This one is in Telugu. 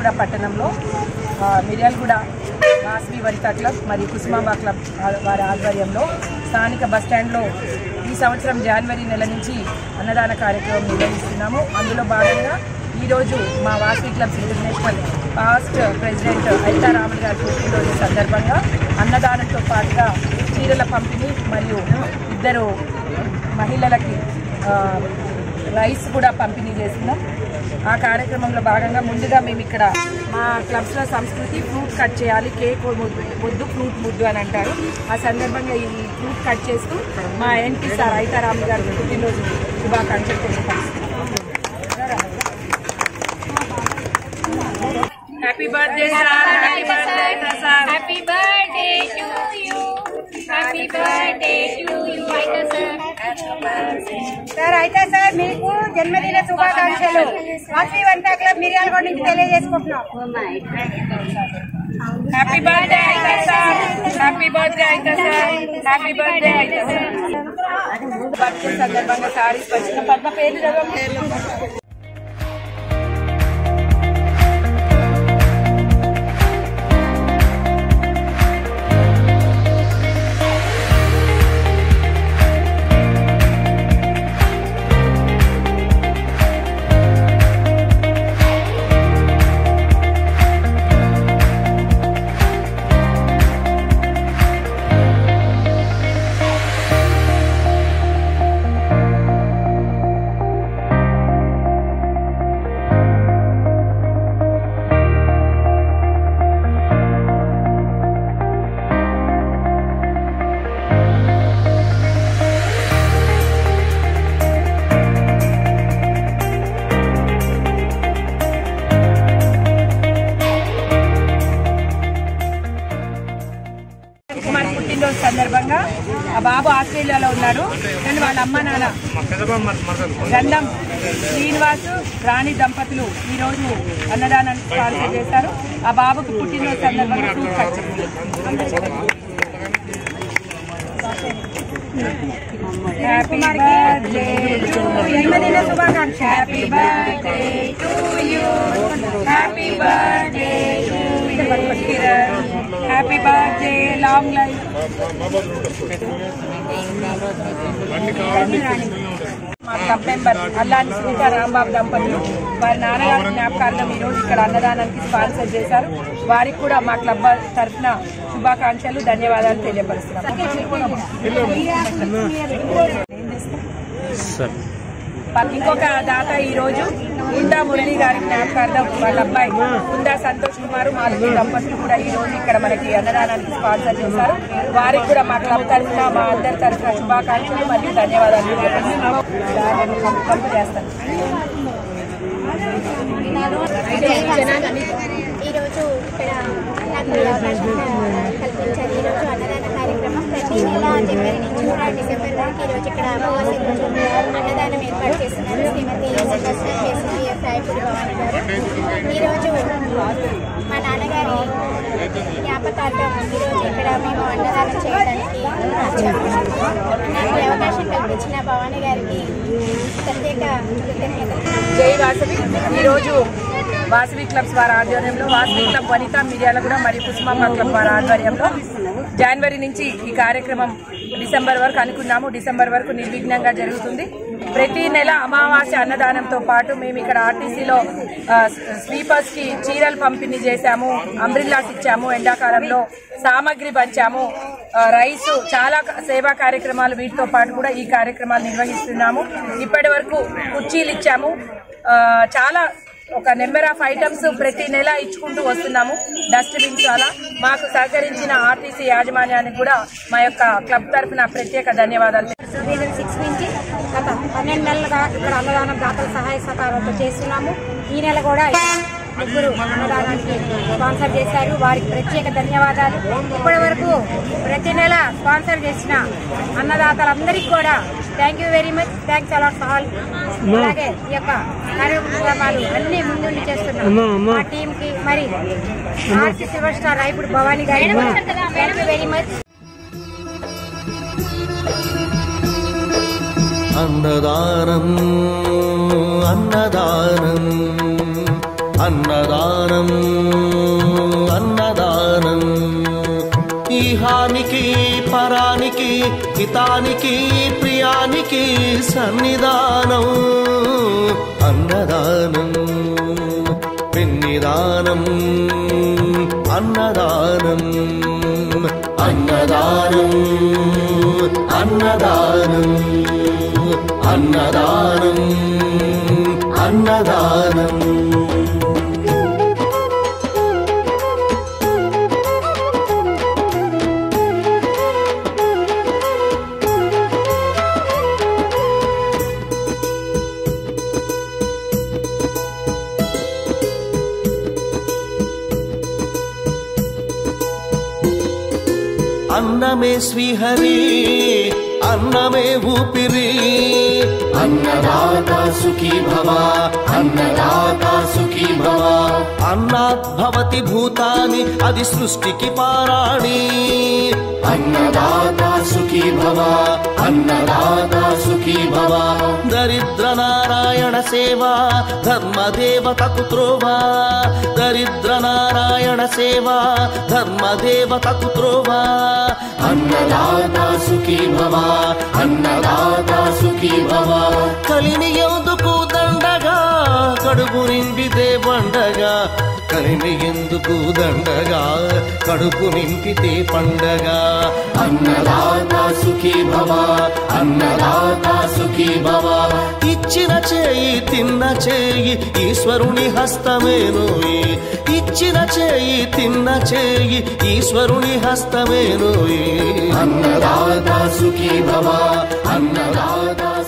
మిర్యాలగూడ పట్టణంలో ఆ, మిర్యాలగూడ వాస్వి వనిత క్లబ్ మరియు కుసుమాబా క్లబ్ వారి ఆధ్వర్యంలో స్థానిక బస్టాండ్లో ఈ సంవత్సరం జనవరి నెల నుంచి అన్నదాన కార్యక్రమం నిర్వహిస్తున్నాము. అందులో భాగంగా ఈరోజు మా Vasavi clubs international past president Haritha Ramulu గారి పుట్టినరోజు సందర్భంగా అన్నదానంతో పాటుగా చీరల పంపిణీ మరియు ఇద్దరు మహిళలకి రైస్ కూడా పంపిణీ చేస్తున్నాం. ఆ కార్యక్రమంలో భాగంగా ముందుగా మేము ఇక్కడ మా క్లబ్స్లో సంస్కృతి ఫ్రూట్ కట్ చేయాలి కేక్ ముద్దు ఫ్రూట్ ముద్దు అని అంటారు. ఆ సందర్భంగా ఈ ఫ్రూట్ కట్ చేస్తూ మా ఎన్టీ సార్ ఐతారాము గారి పుట్టినరోజు శుభాకాంక్షలు తెలియపరుస్తున్నాం. Happy birthday sir happy birthday sir Happy birthday to you. Happy birthday to you, Aita sir. Sir అయితే సార్ మీకు జన్మదిన శుభాకాంక్షలు. వాసవి వంట క్లబ్ మిర్యాలగూడ నుంచి తెలియజేసుకుంటున్నాం. హ్యాపీ బర్త్డే అయితే సార్. హ్యాపీ బర్త్డే అయితే సార్. హ్యాపీ బర్త్డే అయితే సార్. బర్త్డే సందర్భంగా సారీస్ వచ్చిన పద్మ పేరు చదవండి. పుట్టినరోజు సందర్భంగా ఆ బాబు ఆస్ట్రేలియాలో ఉన్నాడు. కానీ వాళ్ళ అమ్మ నాన్న గంధం శ్రీనివాసు రాణి దంపతులు ఈ రోజు అన్నదానాన్ని స్పాన్సర్ చేశారు. ఆ బాబుకు పుట్టినరోజు సందర్భంగా ఫ్రూట్. హ్యాపీ బర్త్డే జన్మదిన శుభాకాంక్షలు. Happy birthday to you. Happy birthday to you. Happy birthday. Long life మా క్లబ్ మెంబర్ అల్లాని సునీత రాంబాబు దంపతులు వారి నాన్నగారి జ్ఞాపకార్థం రోజు ఇక్కడ అన్నదానానికి స్పాన్సర్ చేశారు. వారికి కూడా మా క్లబ్ తరఫున శుభాకాంక్షలు ధన్యవాదాలు తెలియపరుస్తున్నాం. ఇంకొక దాత ఈ ఉందా మురళి గారి జ్ఞాపకార్థం వాళ్ళ అబ్బాయి ఉందా సంతోష్ కుమార్ మాధవి దంపతులు కూడా ఈ రోజు ఇక్కడ మనకి అన్నదానానికి స్పాన్సర్ చేశారు. వారికి కూడా మా క్లబ్ తరఫున మా అందరి తరఫున శుభాకాంక్షలు మరియు ధన్యవాదాలు పంపు చేస్తాను ఈరోజు ఇక్కడ నాకు అవకాశం కల్పించారు ఈరోజు అన్నదాన కార్యక్రమం ప్రతి నెల జనవరి నుంచి కూడా డిసెంబర్ వరకు ఈరోజు ఇక్కడ అమావాస్య రోజు అన్నదానం ఏర్పాటు చేస్తున్నారు శ్రీమతి సుభాష్ కేసరి సాయిపూడి భవాని గారు ఈరోజు మా నాన్నగారి జ్ఞాపకార్థం ఈరోజు ఇక్కడ మేము అన్నదానం చేయడానికి వచ్చాము నాకు ఈ అవకాశం కల్పించిన భవాని గారికి ప్రత్యేక కృతజ్ఞతలు జై వాసవి ఈరోజు వాసవి క్లబ్స్ వారి ఆధ్వర్యంలో వాసవి క్లబ్ వనిత కూడా మరియు కుసుమాంబ క్లబ్ వారి ఆధ్వర్యంలో జనవరి నుంచి ఈ కార్యక్రమం డిసెంబర్ వరకు అనుకున్నాము. డిసెంబర్ వరకు నిర్విఘ్నంగా జరుగుతుంది. ప్రతి నెల అమావాస్య అన్నదానంతో పాటు మేము ఇక్కడ ఆర్టీసీలో స్లీపర్స్కి చీరలు పంపిణీ చేశాము అంబ్రిల్లాస్ ఇచ్చాము ఎండాకాలంలో సామాగ్రి పంచాము రైస్ చాలా సేవా కార్యక్రమాలు వీటితో పాటు కూడా ఈ కార్యక్రమాలు నిర్వహిస్తున్నాము. ఇప్పటి వరకు కుర్చీలు ఇచ్చాము. చాలా ఒక నెంబర్ ఆఫ్ ఐటమ్స్ ప్రతి నెల ఇచ్చుకుంటూ వస్తున్నాము. డస్ట్బిన్స్ అలా మాకు సహకరించిన ఆర్టీసీ యాజమాన్యానికి కూడా మా యొక్క క్లబ్ తరఫున ప్రత్యేక ధన్యవాదాలు. సిక్స్ నుంచి గత పన్నెండు నెలలుగా ఇక్కడ అన్నదానం దాతల సహాయ సహకారాలతో చేస్తున్నాము. ఈ నెల కూడా ముగ్గురు అన్నదానానికి స్పాన్సర్ చేశారు. వారికి ప్రత్యేక ధన్యవాదాలు. ఇప్పటి వరకు ప్రతి నెల స్పాన్సర్ చేసిన అన్నదాతలందరికీ కూడా thank you very much thanks a lot all అలాగే ఈ యొక్క కార్యక్రమాలు అన్ని ముందుండి చేస్తున్నాం. మా టీం కి మరి RC super star Rayapudu Bhavani గారి థ్యాంక్ యూ వెరీ మచ్ అన్నదానం అన్నదానం అన్నదానం అన్నదానం. ఈహానికి పరానికి హితానికి ప్రియానికి సన్నిధానం అన్నదానం పెన్నిదానం అన్నదానం అన్నదానం అన్నదానం అన్నదానం అన్నదానం अन्न मे श्रीहरि अन्न मे ऊपिरी अन्न भाता सुखी भवा अन्न सुखी भवा అన్నాత్ భవతి భూతాని అది సృష్టికి పారాణి. అన్నదాత సుఖీ భవ అన్నదాత సుఖీ భవ. దరిద్ర నారాయణ సేవా ధర్మదేవతకు త్రోవా. దరిద్ర నారాయణ సేవా ధర్మదేవతకు త్రోవా. అన్నదాత సుఖీ భవ అన్నదాత సుఖీ భవ. కలిని ఎందుకు కడుపు నిండితే పండగా కలిమి ఎందుకు దండగా? కడుపు నింపితే పండగ. అన్నదాత సుఖీ భవ అన్నదాత సుఖీ భవ. ఇచ్చిన చేయి తిన్న చేయి ఈశ్వరుని హస్తమేనోయి. ఇచ్చిన చేయి తిన్న చేయి ఈశ్వరుని హస్తమేనోయి. అన్నదాత సుఖీ భవ అన్నదాత